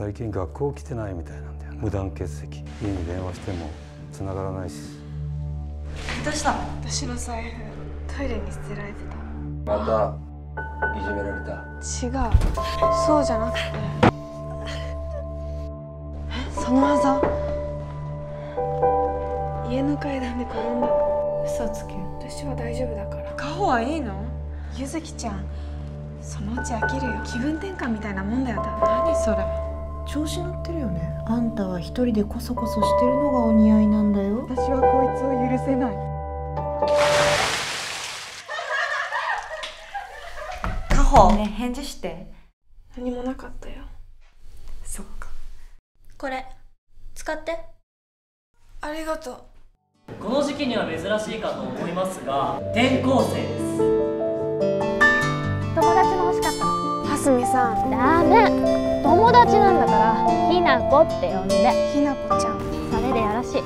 最近学校来てないみたいなんだよ無断欠席。家に電話しても繋がらないし。どうしたの？私の財布トイレに捨てられてた。またいじめられた。違う。そうじゃなくて。え？そのあざ？家の階段で転んだ。の嘘つけ。私は大丈夫だから。カホはいいの？ゆずきちゃんそのうち飽きるよ。気分転換みたいなもんだよ多分。何それ？調子乗ってるよね。あんたは一人でコソコソしてるのがお似合いなんだよ。私はこいつを許せない。カホ。ね返事して。何もなかったよ。そっか。これ使って。ありがとう。この時期には珍しいかと思いますが転校生です。友達も欲しかったの。蓮見さん。ダメ。友達なんだひなこって呼んで。ひなこちゃん。それでよろしい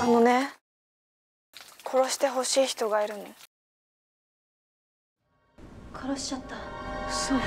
あのね殺してほしい人がいるの。殺しちゃった。そう